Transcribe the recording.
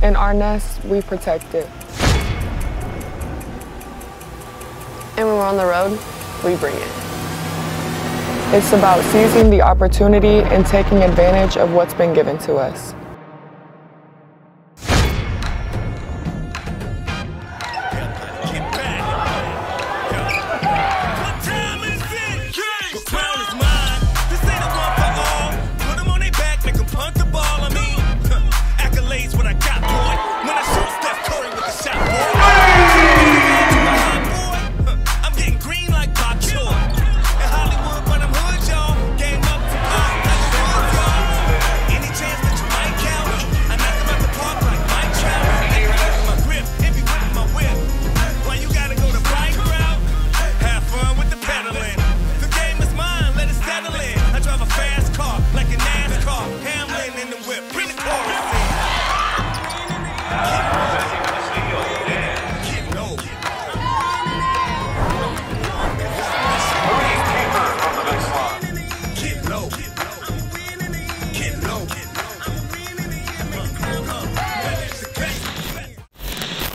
In our nest, we protect it. And when we're on the road, we bring it. It's about seizing the opportunity and taking advantage of what's been given to us.